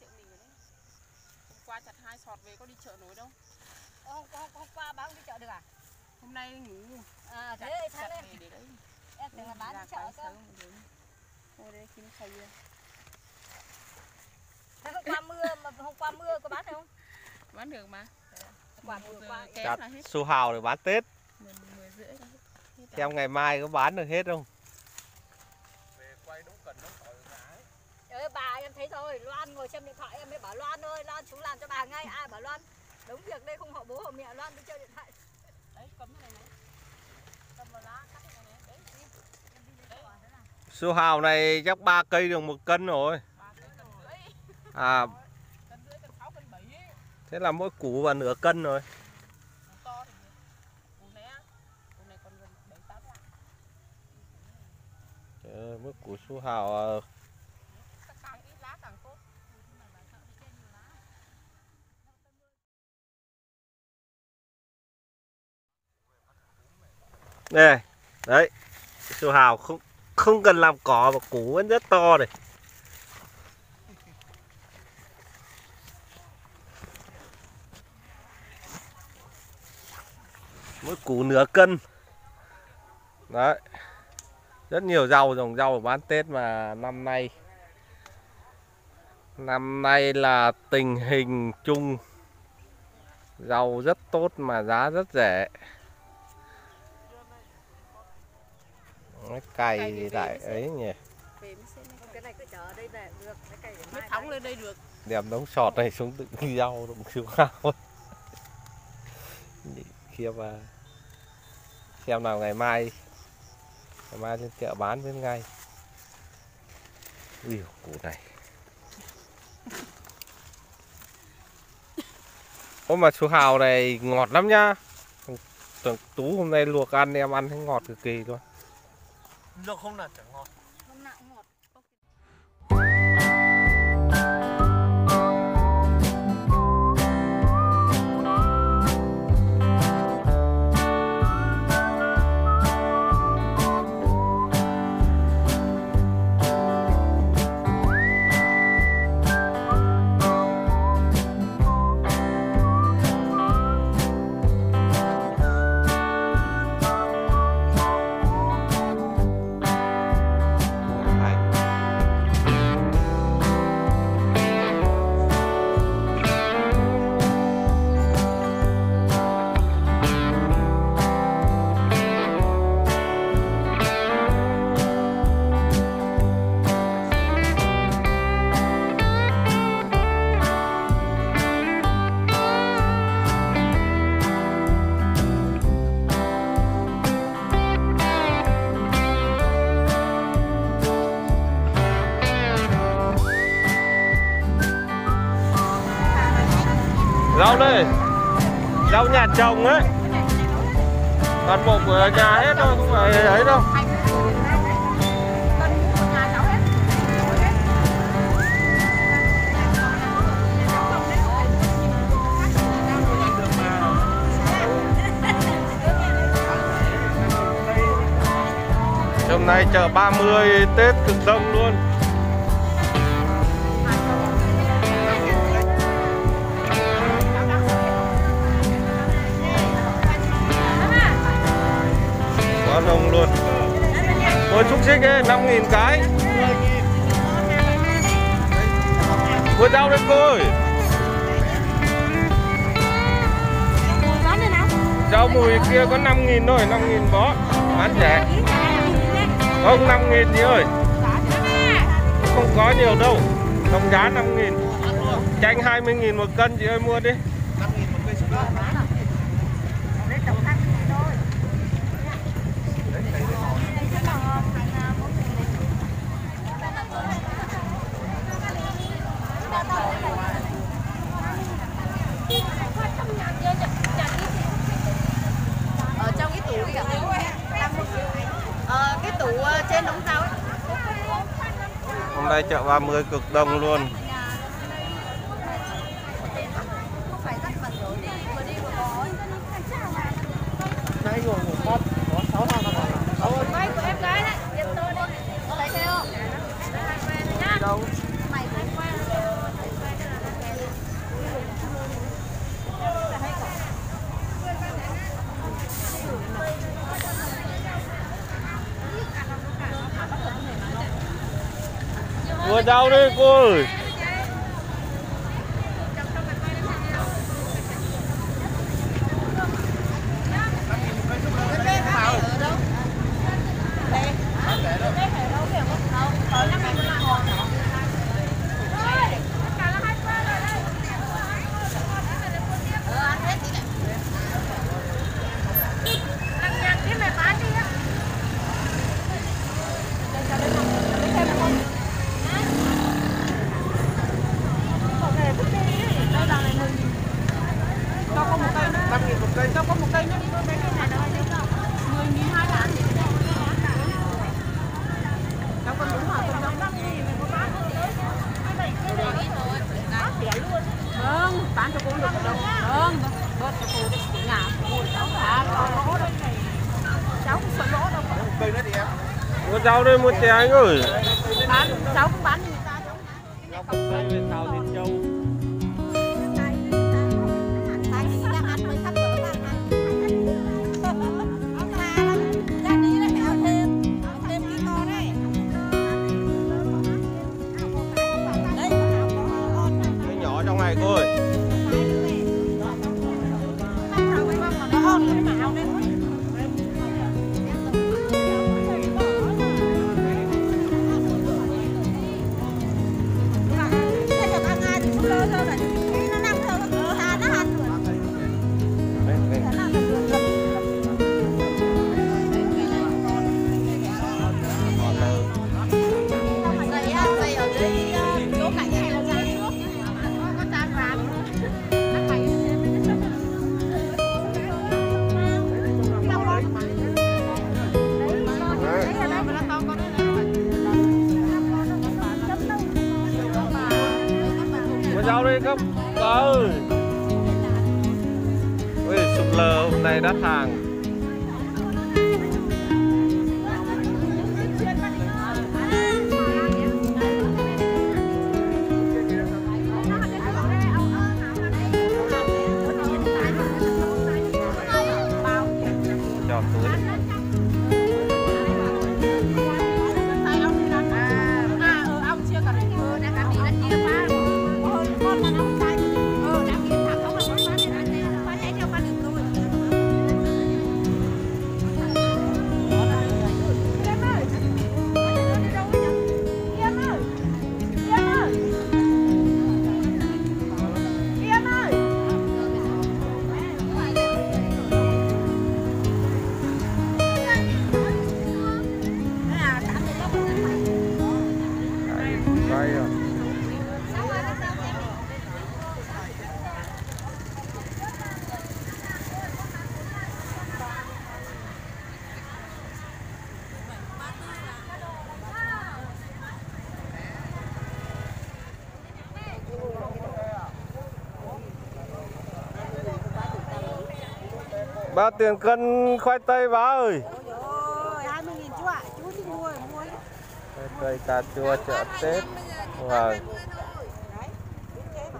chợ mình rồi đấy. Hôm qua chặt hai sọt về có đi chợ nổi đâu. Hôm, hôm, hôm qua bán đi chợ được à? Hôm nay ngủ. À chặt, thế chặt thế về để đấy. Em tưởng là bán ra đi chợ cơ. ngồi đây kiếm khay ra thế hôm qua mưa mà hôm qua mưa có bán không? Bán được mà. Quả vừa qua kém chặt là hết. su hào để bán Tết. Mười mười rưỡi. Là hết. hết rồi. xem ngày mai có bán được hết không Trời bà em thấy rồi Loan ngồi xem điện thoại em mới bảo Loan ơi Loan xuống làm cho bà ngay. Ai bảo Loan đúng việc đây không họ bố họ mẹ Loan đi chơi điện thoại. Đấy cấm cái này này. Cầm vào lá cắt cái này này. Đấy đi. em đi lấy quả thế nào. Su hào này chắc ba cây được một cân rồi. À. Thế là mỗi củ vào nửa cân rồi. Mỗi củ su hào à, càng ít lá càng tốt nè, đấy. Su hào, không không cần làm cỏ mà củ vẫn rất to này. Mỗi củ nửa cân. Đấy. Rất nhiều rau, dòng rau bán tết mà năm nay. Năm nay là tình hình chung. Rau rất tốt mà giá rất rẻ. Cái cày Cày thì lại ấy nhỉ? Cái này cứ chờ ở đây được cái cây mới thóng bán. lên đây được. Đem đống sọt này xuống tự rau đụng siêu hao kia mà. Xem nào ngày mai. Ngày mai lên chợ bán bên ngay. Ui củ này. Ô mà chú Hào này ngọt lắm nhá. Tưởng Tú hôm nay luộc ăn em ăn thấy ngọt cực kỳ luôn Luộc không là chẳng ngon Rau đây Rau nhà chồng ấy. Toàn bộ của nhà hết thôi, Không phải ấy đâu. Hôm nay chợ 30 Tết cực đông luôn. Ôi, xúc xích ấy 5.000 cái. Mua rau đấy cô ơi. Rau mùi kia có 5.000 thôi 5.000 bó. Bán rẻ. Không 5.000 chị ơi. Không có nhiều đâu. Đồng giá 5.000 Chanh 20.000 một cân chị ơi, mua đi. ở ờ, trên đống rau ấy Hôm nay chợ 30 cực đông luôn không phải rất bận rộn đi vừa đi vừa có ấy. Nãy rồi một con Có 6 thằng là bảo là Vay của em gái đấy, giật tôi đi. Có lấy theo. Đâu Mua rau cô ơi. cho có một cây nữa năm nghìn một cây cho có một cây nữa mười nghìn hai lạng cháu con đúng hả con cháu vâng bán cho cô được đâu vâng bớt cho cô đấy nhà cô cháu à còn lỗ đây này cháu không sợ lỗ đâu một cây nữa thì em Rau đi mua chè anh ơi. bán cháu cũng bán cháu không xay lên xào thịt trâu. Cái nhỏ trong này cô ơi. Đấy, Mua rau các ơi. ui sụp lờ hôm nay đắt hàng. Ba tiền cân khoai tây bá ơi. hai mươi nghìn chú ạ, chú thích mua mua Khoai tây cà chua chợ Tết. Vâng.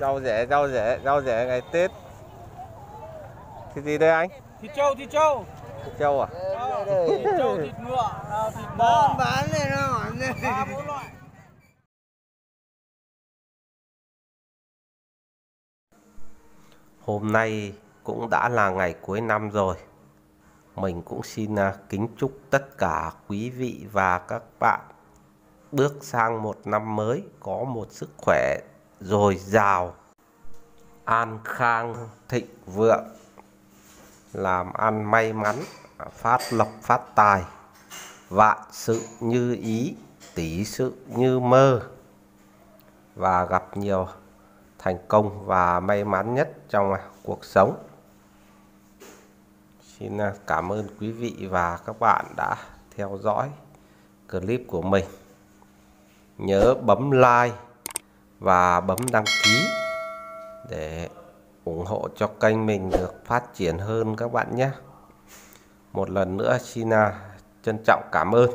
Rau rẻ, rau rẻ, rau rẻ ngày Tết. Thì gì đây anh? thịt trâu thịt trâu Thịt Châu à? thịt trâu thịt ngựa thịt bò bán này nó hỏi này ba bốn loại Hôm nay cũng đã là ngày cuối năm rồi. Mình cũng xin à, kính chúc tất cả quý vị và các bạn bước sang một năm mới có một sức khỏe dồi dào, an khang thịnh vượng, làm ăn may mắn, phát lộc phát tài, vạn sự như ý, tỷ sự như mơ và gặp nhiều thành công và may mắn nhất trong à, cuộc sống. Xin à, cảm ơn quý vị và các bạn đã theo dõi clip của mình. Nhớ bấm like và bấm đăng ký để ủng hộ cho kênh mình được phát triển hơn các bạn nhé. Một lần nữa, xin à, trân trọng cảm ơn.